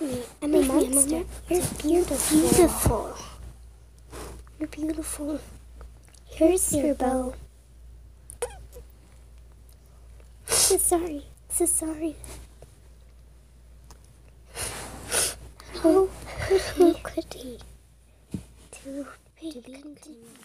Leave me. I'm a monster. You're beautiful. Beautiful. You're beautiful. Here's your bow. So sorry. So sorry. How could he? To be continued.